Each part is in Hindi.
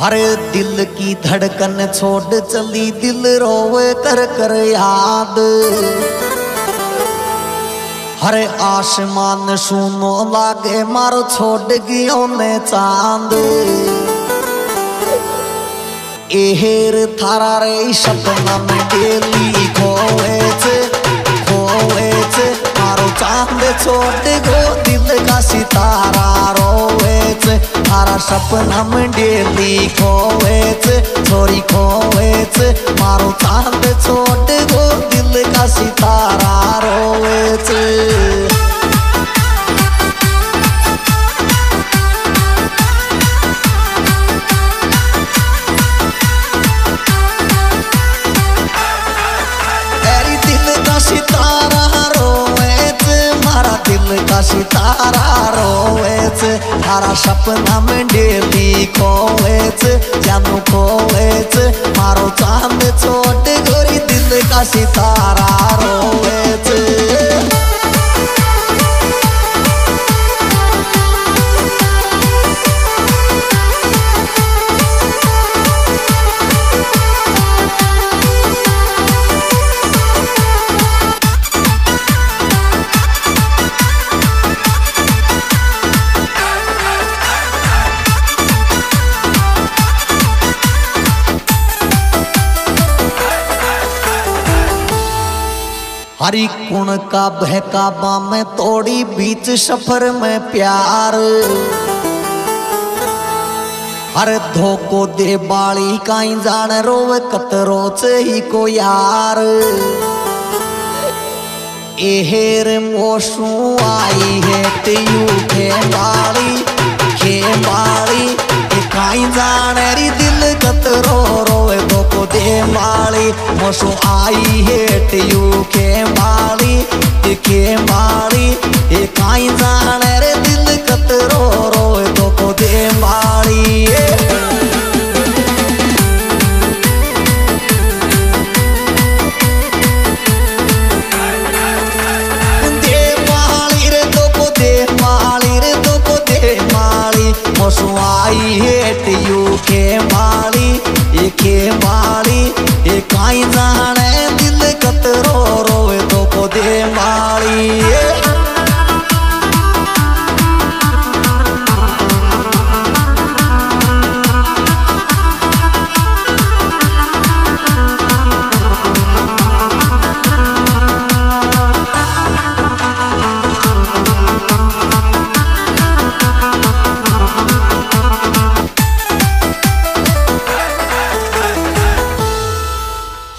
हरे दिल की धड़कन छोड़ चली दिल रोवे कर कर याद। हरे आसमान सुनो लागे मारो छोड़ गियो ने चाँद। एहेर थारा रे सपना में डेली खोए खोए मारो चाँद छोड़ का सितारा रोवेच थारा सपना में डेली खोए छोरी खोवेच मारो चाँद छोट गो दिल का सितारा रोए सपना में डेली खोवेच मारो चाँद छोटे गोरी दिल का सितारा रोवेच हरी कुण का बहकाबा में तोड़ी बीच सफ़र में प्यार। अरे धोको दे बाली काई जान रोवे कतरो से ही को यार। एहेर मोसू आई है तेयू के बाली के बाली काई जान बाली मोसू आई हेट यू के मारी के बाली ए काई जान रे दिल कतरो रोवे धोको दे बाली आई हेट यू के मारी के माली ये काई जाने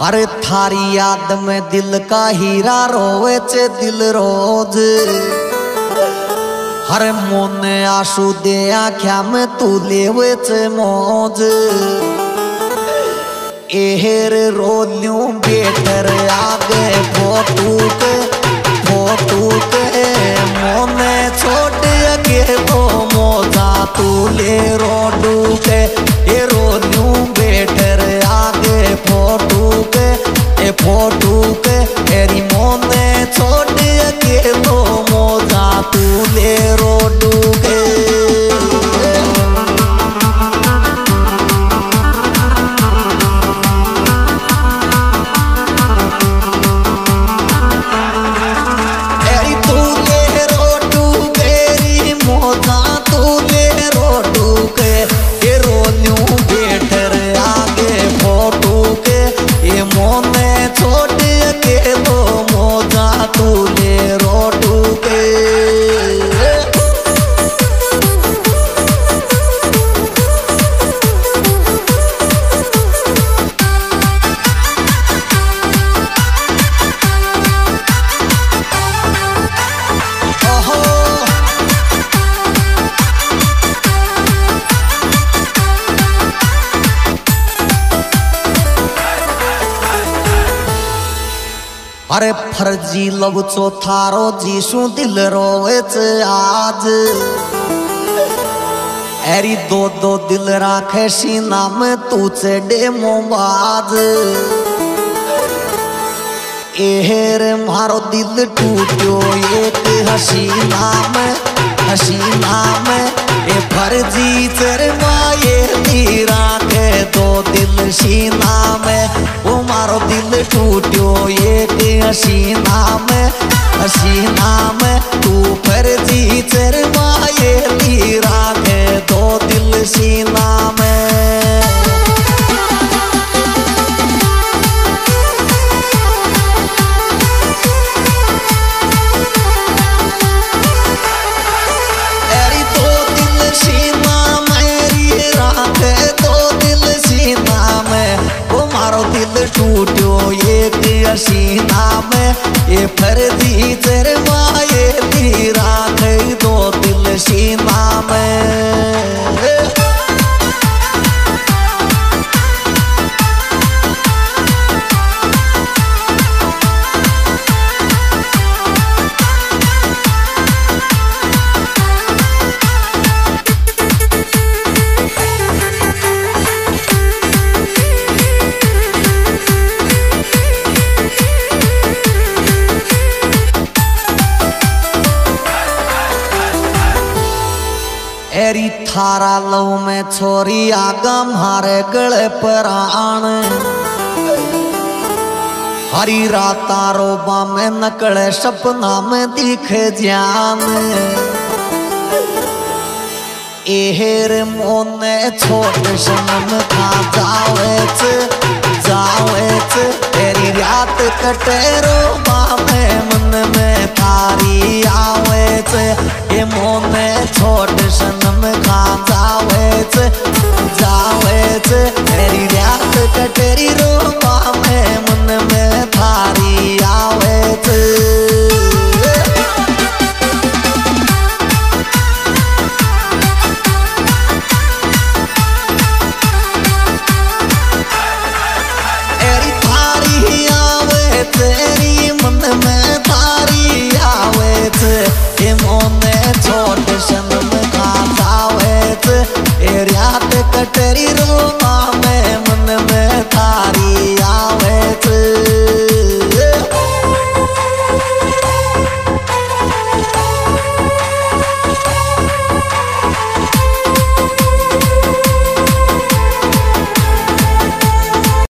अरे थारी याद में दिल का हीरा रोवे चे दिल रोज। हरे मोन आँसू दे आख्या में तू लेवे चे मौज। एहर रोलियो बेटर आगे फोटू के फोटू के मोने छोड़ के वो मोजा तू ले रोडू के अरे फर्जी लब चो थारो जीसू दिल रोवे च आज एरी दो दो दिल राखे सीना में तू चढ़े मोबाज एहेर मारो दिल टूटो एक हसीना में हसीना में ए फर्जी चरमाए तीरा के दो दिल सीना में वो मारो दिल टूटो एक हसीना में हसीना में तू फर्जी चरमाए तीरा के हसीना में ये फर्दी चरवाए थारा लो में छोरी आगा मारे गले पर आन हरी राता रोबा में नकले सपना में दिखे जान। एहर मोने छोट सनम खा जावेच जावेच, तेरी रात कटे रोबा